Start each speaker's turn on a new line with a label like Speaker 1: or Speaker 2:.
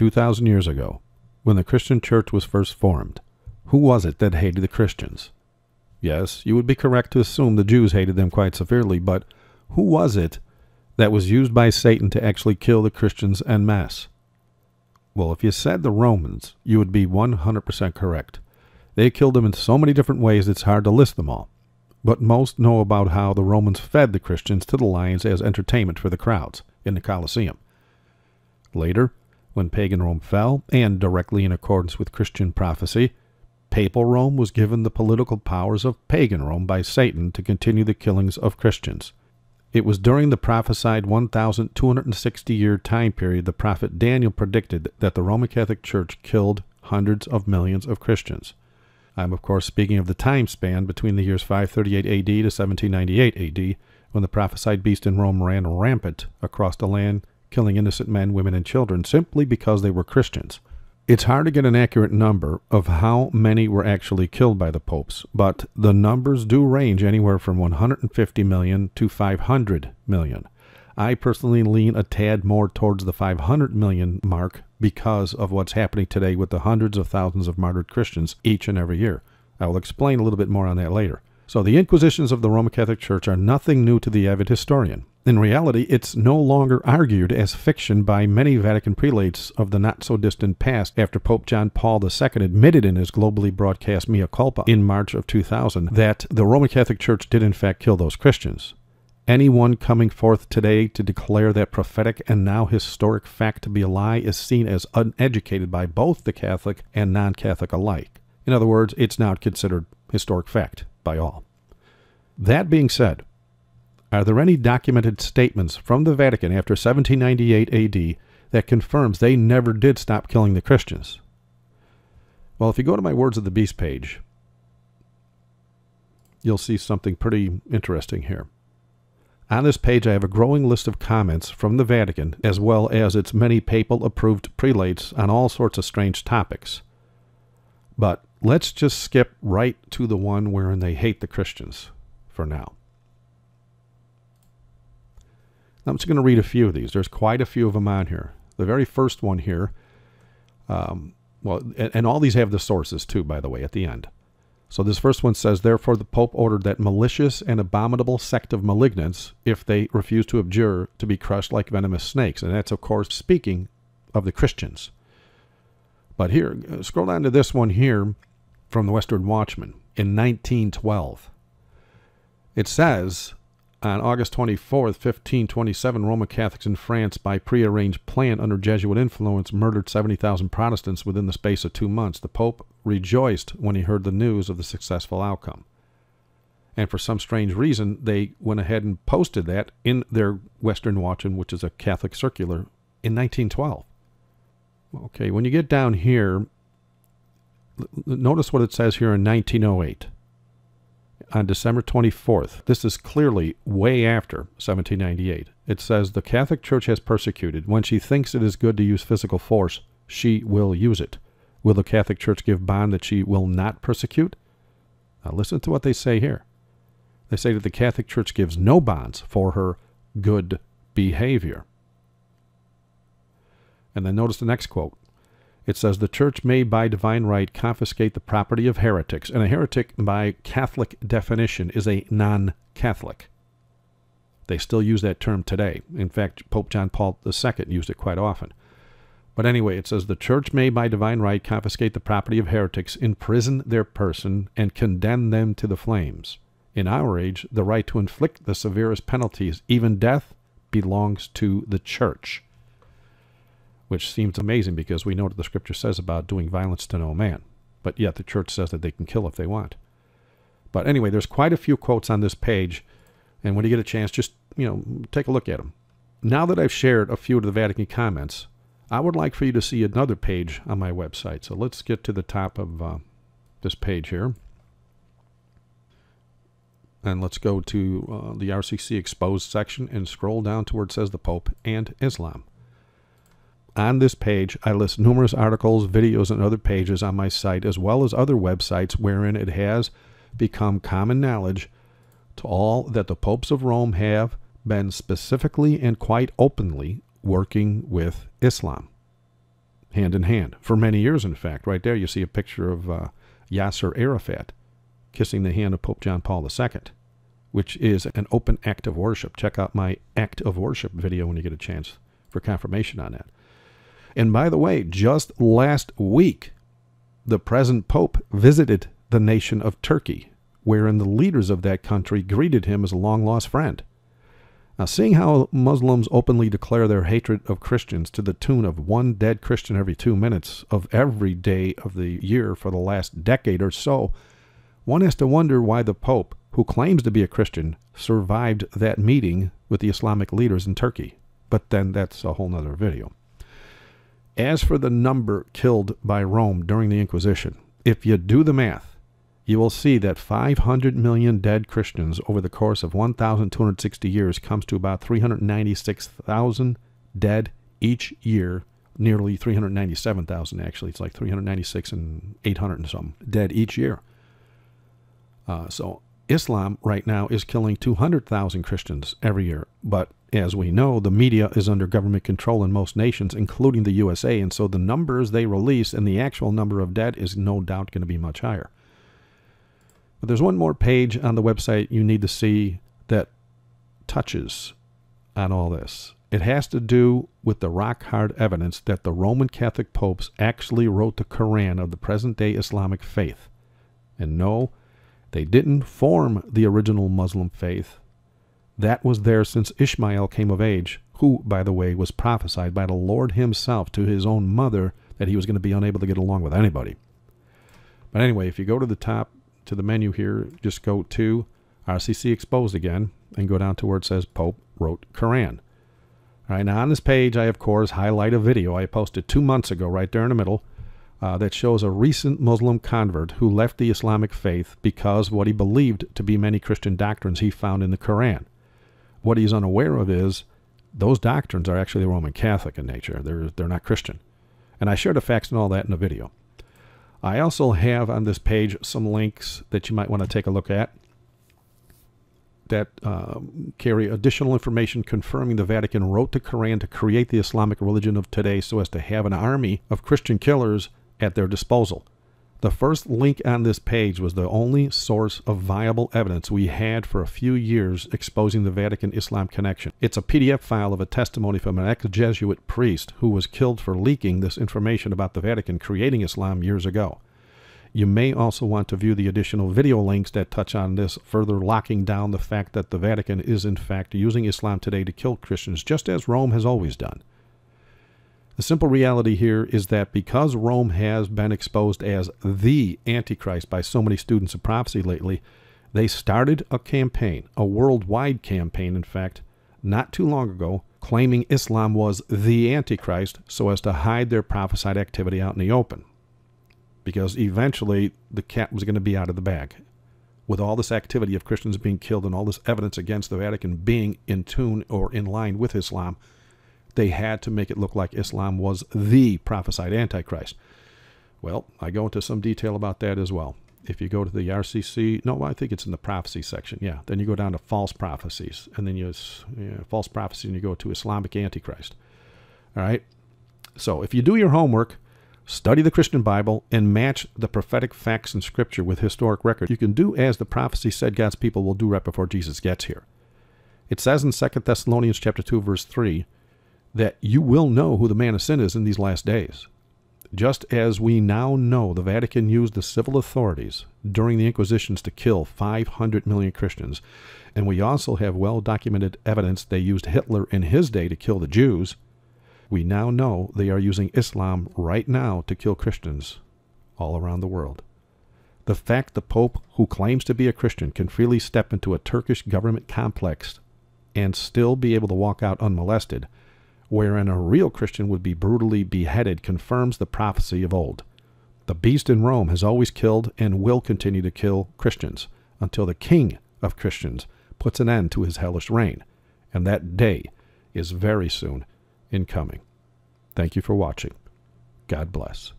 Speaker 1: 2,000 years ago, when the Christian church was first formed, who was it that hated the Christians? Yes, you would be correct to assume the Jews hated them quite severely, but who was it that was used by Satan to actually kill the Christians en masse? Well, if you said the Romans, you would be 100% correct. They killed them in so many different ways it's hard to list them all. But most know about how the Romans fed the Christians to the lions as entertainment for the crowds in the Colosseum. Later, when pagan Rome fell, and directly in accordance with Christian prophecy, Papal Rome was given the political powers of pagan Rome by Satan to continue the killings of Christians. It was during the prophesied 1,260 year time period the prophet Daniel predicted that the Roman Catholic Church killed hundreds of millions of Christians. I'm, of course, speaking of the time span between the years 538 AD to 1798 AD, when the prophesied beast in Rome ran rampant across the land, killing innocent men, women, and children simply because they were Christians. It's hard to get an accurate number of how many were actually killed by the popes, but the numbers do range anywhere from 150 million to 500 million. I personally lean a tad more towards the 500 million mark because of what's happening today with the hundreds of thousands of martyred Christians each and every year. I will explain a little bit more on that later. So, the Inquisitions of the Roman Catholic Church are nothing new to the avid historian. In reality, it's no longer argued as fiction by many Vatican prelates of the not so distant past after Pope John Paul II admitted in his globally broadcast Mea Culpa in March of 2000 that the Roman Catholic Church did in fact kill those Christians. Anyone coming forth today to declare that prophetic and now historic fact to be a lie is seen as uneducated by both the Catholic and non Catholic alike. In other words, it's not considered historic fact by all. That being said, are there any documented statements from the Vatican after 1798 AD that confirms they never did stop killing the Christians? Well, if you go to my Words of the Beast page, you'll see something pretty interesting here. On this page, I have a growing list of comments from the Vatican, as well as its many papal approved prelates on all sorts of strange topics. But let's just skip right to the one wherein they hate the Christians for now. I'm just going to read a few of these. There's quite a few of them on here. The very first one here, um, well, and, and all these have the sources too, by the way, at the end. So this first one says, Therefore the Pope ordered that malicious and abominable sect of malignants, if they refuse to abjure, to be crushed like venomous snakes. And that's, of course, speaking of the Christians. But here, uh, scroll down to this one here from the Western Watchman in 1912. It says, on August 24, 1527, Roman Catholics in France, by prearranged plan under Jesuit influence, murdered 70,000 Protestants within the space of two months. The Pope rejoiced when he heard the news of the successful outcome. And for some strange reason, they went ahead and posted that in their Western Watchman, which is a Catholic circular, in 1912. Okay, when you get down here, notice what it says here in 1908 on December 24th. This is clearly way after 1798. It says the Catholic Church has persecuted. When she thinks it is good to use physical force, she will use it. Will the Catholic Church give bond that she will not persecute? Now listen to what they say here. They say that the Catholic Church gives no bonds for her good behavior. And then notice the next quote. It says the church may by divine right confiscate the property of heretics, and a heretic by Catholic definition is a non Catholic. They still use that term today. In fact, Pope John Paul II used it quite often. But anyway, it says the church may by divine right confiscate the property of heretics, imprison their person, and condemn them to the flames. In our age, the right to inflict the severest penalties, even death, belongs to the church which seems amazing because we know what the scripture says about doing violence to no man. But yet the church says that they can kill if they want. But anyway, there's quite a few quotes on this page, and when you get a chance, just you know take a look at them. Now that I've shared a few of the Vatican comments, I would like for you to see another page on my website. So let's get to the top of uh, this page here. And let's go to uh, the RCC exposed section and scroll down to where it says the Pope and Islam. On this page, I list numerous articles, videos, and other pages on my site, as well as other websites wherein it has become common knowledge to all that the popes of Rome have been specifically and quite openly working with Islam. hand in hand, for many years, in fact. Right there, you see a picture of uh, Yasser Arafat kissing the hand of Pope John Paul II, which is an open act of worship. Check out my act of worship video when you get a chance for confirmation on that. And by the way, just last week, the present Pope visited the nation of Turkey, wherein the leaders of that country greeted him as a long lost friend. Now, seeing how Muslims openly declare their hatred of Christians to the tune of one dead Christian every two minutes of every day of the year for the last decade or so, one has to wonder why the Pope, who claims to be a Christian, survived that meeting with the Islamic leaders in Turkey. But then that's a whole other video. As for the number killed by Rome during the Inquisition, if you do the math, you will see that 500 million dead Christians over the course of 1,260 years comes to about 396,000 dead each year. Nearly 397,000, actually. It's like 396 and 800 and some dead each year. Uh, so Islam right now is killing 200,000 Christians every year. But as we know, the media is under government control in most nations, including the USA. And so the numbers they release and the actual number of dead is no doubt going to be much higher. But there's one more page on the website you need to see that touches on all this. It has to do with the rock hard evidence that the Roman Catholic popes actually wrote the Koran of the present day Islamic faith. And no, they didn't form the original Muslim faith. That was there since Ishmael came of age, who, by the way, was prophesied by the Lord himself to his own mother that he was going to be unable to get along with anybody. But anyway, if you go to the top to the menu here, just go to RCC Exposed again and go down to where it says Pope wrote Quran. All right, now on this page, I of course highlight a video I posted two months ago, right there in the middle, uh, that shows a recent Muslim convert who left the Islamic faith because what he believed to be many Christian doctrines he found in the Quran. What he's unaware of is those doctrines are actually Roman Catholic in nature. They're, they're not Christian. And I share the facts and all that in a video. I also have on this page some links that you might want to take a look at that uh, carry additional information confirming the Vatican wrote the Quran to create the Islamic religion of today so as to have an army of Christian killers at their disposal. The first link on this page was the only source of viable evidence we had for a few years exposing the Vatican Islam connection. It's a PDF file of a testimony from an ex Jesuit priest who was killed for leaking this information about the Vatican creating Islam years ago. You may also want to view the additional video links that touch on this, further locking down the fact that the Vatican is in fact using Islam today to kill Christians, just as Rome has always done. The simple reality here is that because Rome has been exposed as the Antichrist by so many students of prophecy lately, they started a campaign, a worldwide campaign, in fact, not too long ago, claiming Islam was the Antichrist so as to hide their prophesied activity out in the open. Because eventually the cat was going to be out of the bag. With all this activity of Christians being killed and all this evidence against the Vatican being in tune or in line with Islam, they had to make it look like Islam was the prophesied Antichrist. Well, I go into some detail about that as well. If you go to the RCC, no, I think it's in the prophecy section. Yeah, then you go down to false prophecies, and then you yeah, false prophecy, and you go to Islamic Antichrist. All right. So if you do your homework, study the Christian Bible, and match the prophetic facts in Scripture with historic record, you can do as the prophecy said God's people will do right before Jesus gets here. It says in 2 Thessalonians chapter 2, verse 3, that you will know who the man of sin is in these last days. Just as we now know the Vatican used the civil authorities during the Inquisitions to kill 500 million Christians, and we also have well documented evidence they used Hitler in his day to kill the Jews, we now know they are using Islam right now to kill Christians all around the world. The fact the Pope, who claims to be a Christian, can freely step into a Turkish government complex and still be able to walk out unmolested wherein a real Christian would be brutally beheaded, confirms the prophecy of old. The beast in Rome has always killed and will continue to kill Christians until the king of Christians puts an end to his hellish reign, and that day is very soon in coming. Thank you for watching. God bless.